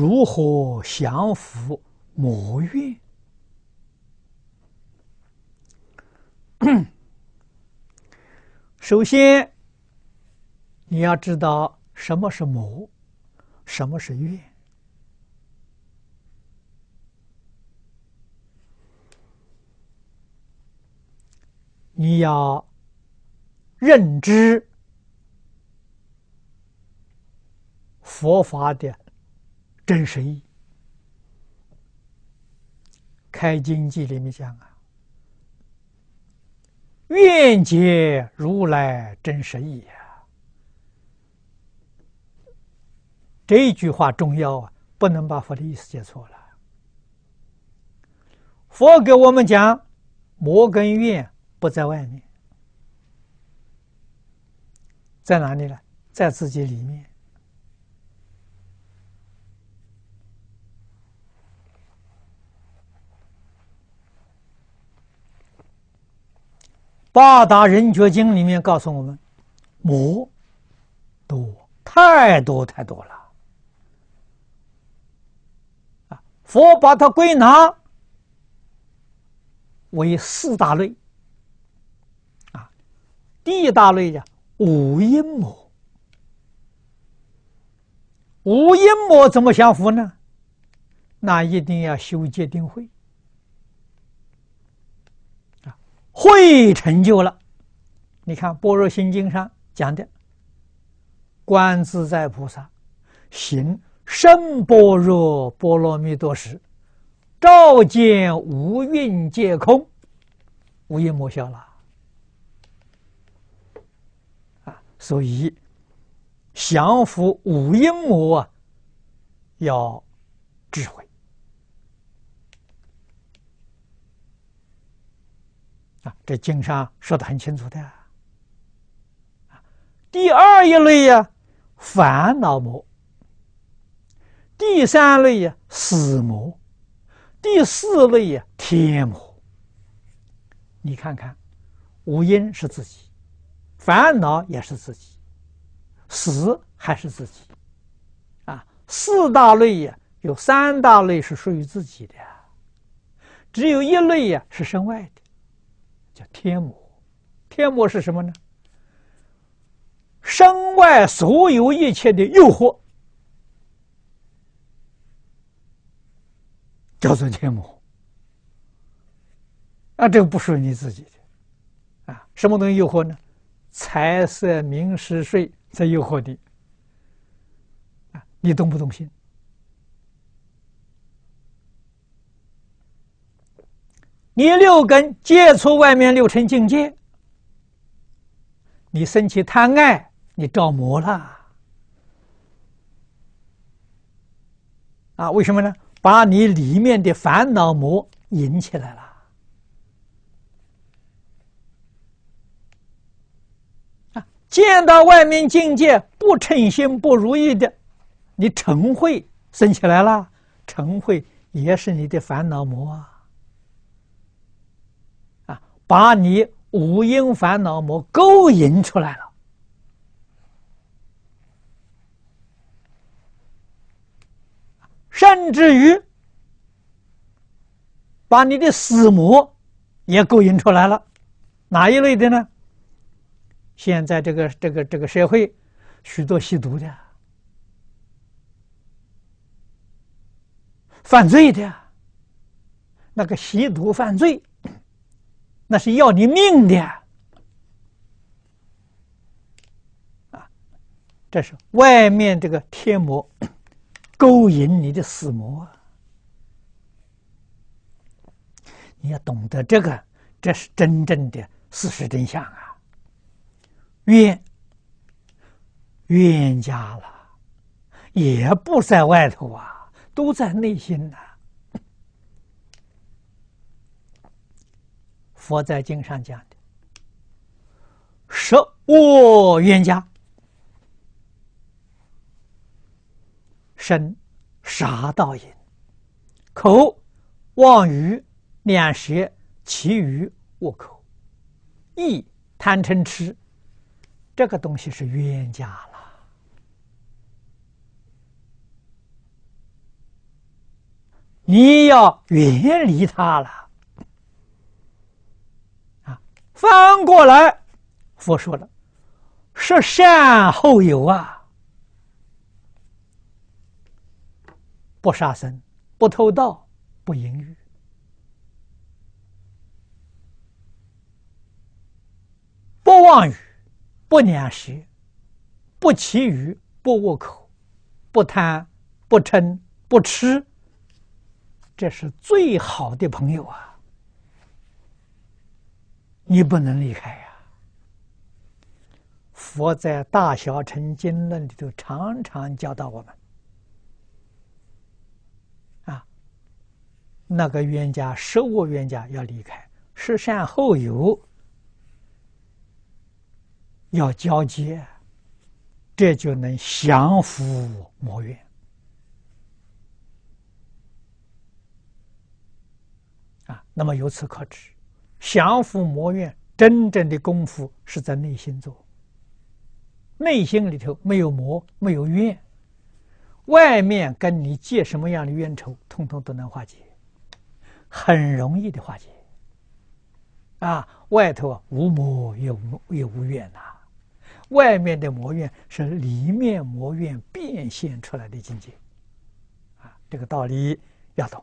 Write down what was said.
如何降伏魔怨？首先，你要知道什么是魔，什么是怨。你要认知佛法的真实意。开经记里面讲啊。愿解如来真实义呀！这句话重要啊，不能把佛的意思解错了。佛给我们讲，魔跟怨不在外面，在哪里呢？在自己里面。八达人觉经里面告诉我们，魔多太多太多了啊！佛把它归纳为四大类啊。第一大类呀，五阴魔。五阴魔怎么降服呢？那一定要修戒定慧。会成就了，你看《般若心经》上讲的，观自在菩萨行深般若波罗蜜多时，照见五蕴皆空，无因魔消了。啊，所以降服五阴魔啊要智慧。啊，这经上说的很清楚的。第二一类呀，烦恼魔；第三类呀，死魔；第四类呀，天魔。你看看，五阴是自己，烦恼也是自己，死还是自己。啊，四大类呀，有三大类是属于自己的，只有一类呀是身外的。天魔，天魔是什么呢？身外所有一切的诱惑，叫做天魔。啊，这个不属于你自己的，啊，什么东西诱惑呢？财色名食睡在诱惑你，啊，你动不动心？你六根接触外面六尘境界，你升起贪爱，你着魔了啊？为什么呢？把你里面的烦恼魔引起来了啊！见到外面境界不称心不如意的，你嗔恚生起来了，嗔恚也是你的烦恼魔啊。把你五阴烦恼魔勾引出来了，甚至于把你的死魔也勾引出来了。哪一类的呢？现在这个这个这个社会，许多吸毒的、犯罪的，那个吸毒犯罪。那是要你命的啊！这是外面这个天魔勾引你的死魔，你要懂得这个，这是真正的事实真相啊！冤冤家了，也不在外头啊，都在内心呐。佛在经上讲的，十恶冤家，身杀道淫，口妄语两舌，其余恶口，意贪嗔痴，这个东西是冤家了。你要远离他了。翻，过来，佛说了，是善后有啊，不杀生，不偷盗，不淫欲。不妄语，不两舌，不绮语，不恶口，不贪，不嗔，不痴。这是最好的朋友啊！你不能离开呀。佛在《大小乘经论》里头常常教导我们：啊，那个冤家，十恶冤家要离开，十善后有。要交接，这就能降伏魔怨啊。那么由此可知，降伏魔怨真正的功夫是在内心做。内心里头没有魔，没有怨，外面跟你结什么样的冤仇，通通都能化解，很容易的化解。啊，外头啊无魔也无也无怨呐。外面的魔怨是里面魔怨变现出来的境界，啊，这个道理要懂。